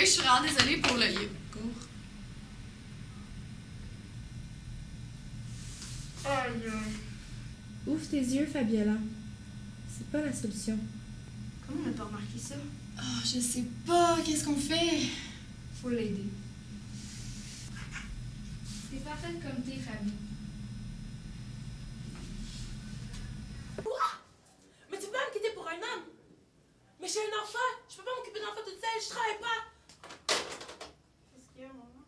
je suis vraiment désolée pour le. Fabiola. C'est pas la solution. Comment on n'a pas remarqué ça? Oh, je sais pas, qu'est-ce qu'on fait? Faut l'aider. T'es parfaite comme t'es, Fabi. Mais tu peux pas me quitter pour un homme? Mais j'ai un enfant. Je peux pas m'occuper d'un enfant toute seule. Je travaille pas. Qu'est-ce qu'il y a, maman?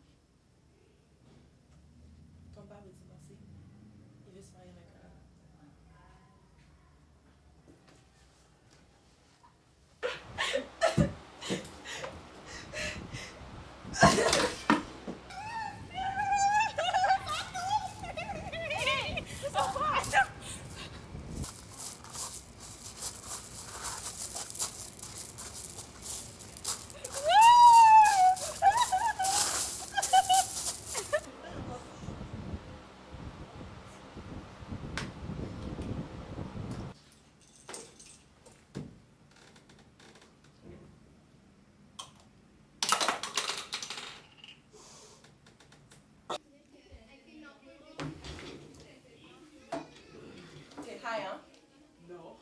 Ton père veut divorcer. Il veut se marier avec un homme. T'es high, hein? Non.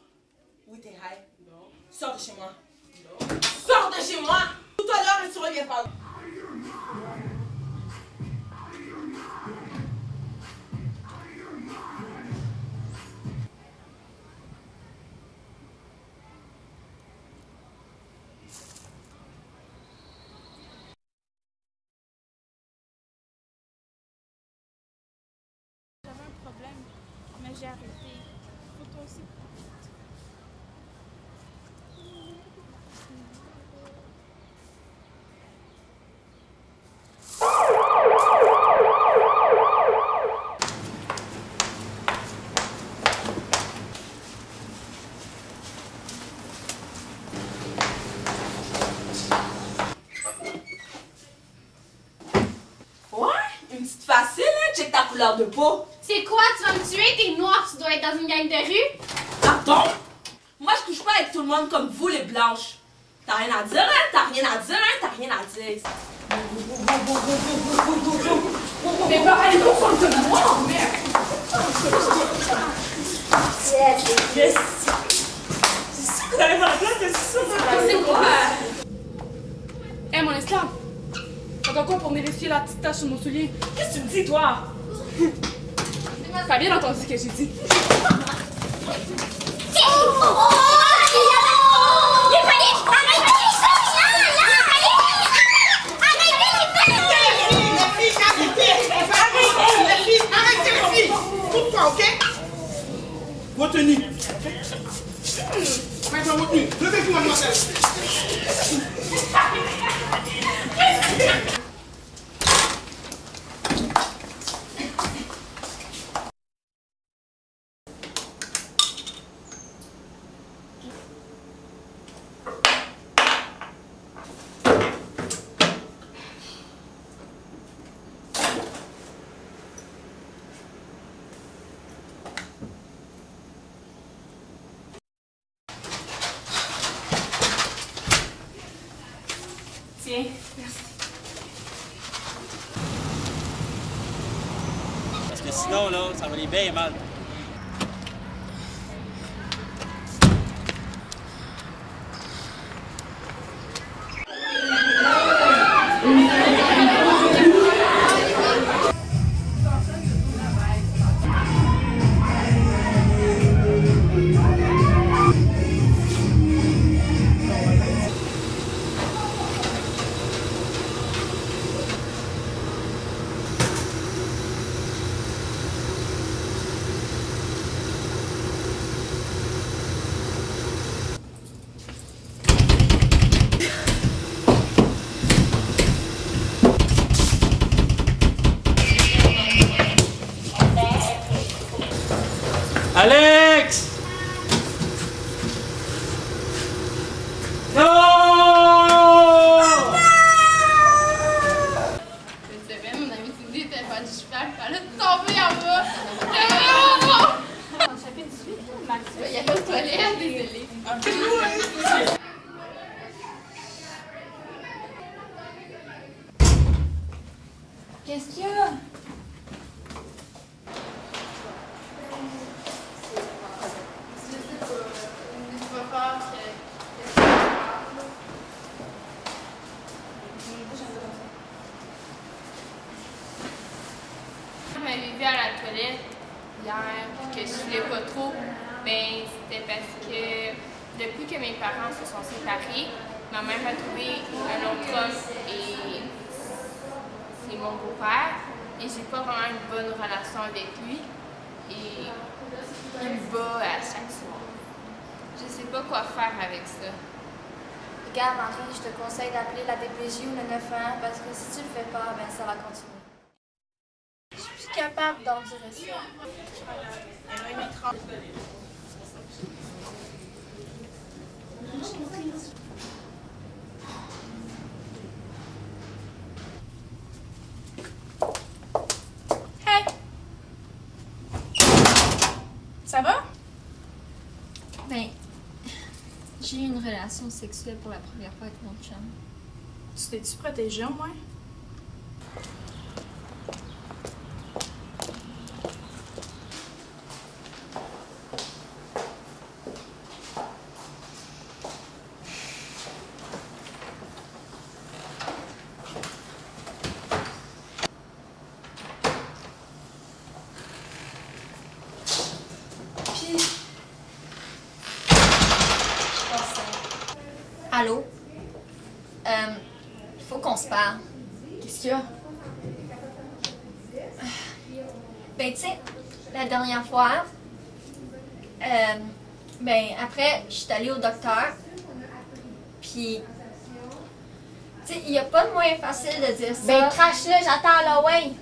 Oui, t'es high. Non. Sors de chez moi. Non. Moi! Tout à l'heure, tu reviens pas. J'avais un problème, mais j'ai arrêté. Ouais? Une petite facile, hein? Check ta couleur de peau. C'est quoi, tu vas me tuer? T'es noir, tu dois être dans une gang de rue? Pardon? Moi, je couche pas avec tout le monde comme vous, les blanches. T'as rien à dire, hein? T'as rien à dire, hein? T'as rien à dire. Mais pas aller le de moi, merde! Yes! C'est que à la place, c'est que C'est quoi? Hé, mon esclave! T'entends quoi pour venir essuyer la petite tache sur mon soulier? Qu'est-ce que tu me dis, toi? T'as bien entendu ce que j'ai dit. Retenue. Maintenant retenue. Levez-vous, mademoiselle. Parce que sinon, là, ça va aller bien Alex! Non! Cette semaine, mon amie Cindy était pas du cheval, elle a tombé en bas. Dans le chapitre 18, Max, il y avait aux toilettes, désolé. Qu'est-ce qu'il y a? Je sais pas. Je vais faire que. Je m'avais vu à la toilette hier, pas trop, ben c'était parce que depuis que mes parents se sont séparés, ma mère a trouvé un autre homme et c'est mon beau-père. Et j'ai pas vraiment une bonne relation avec lui. Et il me à chaque soir. Je sais pas quoi faire avec ça. Regarde, Henri, je te conseille d'appeler la DPJ ou le 911 parce que si tu le fais pas, ben ça va continuer. Je suis plus capable d'endurer ça. Hey! Ça va? Ben, j'ai eu une relation sexuelle pour la première fois avec mon chum. Tu t'es-tu protégée au moins? Allô? Euh, faut qu'on se parle. Qu'est-ce qu'il y a? Ben, tu sais, la dernière fois, euh, ben, après, je suis allée au docteur. Puis, tu sais, il n'y a pas de moyen facile de dire ça. Ben, crache-le, j'attends Halloween.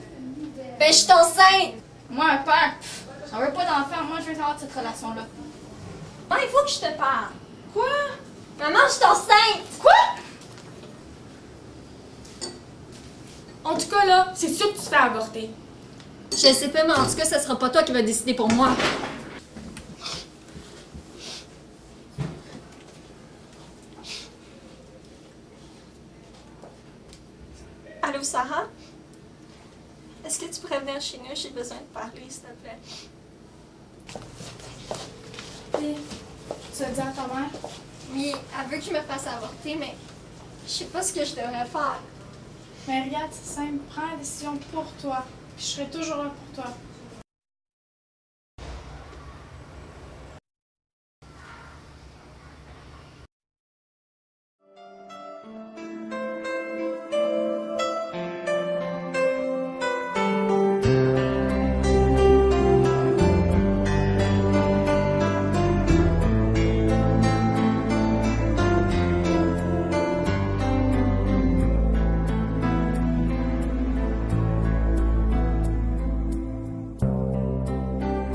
ben, je suis enceinte! Moi, un père, j'en veux pas d'enfant. Moi, je veux savoir de cette relation-là. Moi, il faut que je te parle. Quoi? Maman, je suis enceinte! Quoi? En tout cas, là, c'est sûr que tu te fais avorter. Je sais pas, mais en tout cas, ce sera pas toi qui vas décider pour moi. Allô, Sarah? Est-ce que tu pourrais venir chez nous? J'ai besoin de parler, s'il te plaît. Tu as dit à ta mère? Oui, elle veut que je me fasse avorter, mais je sais pas ce que je devrais faire. Mais regarde, c'est simple. Prends la décision pour toi. Je serai toujours là pour toi.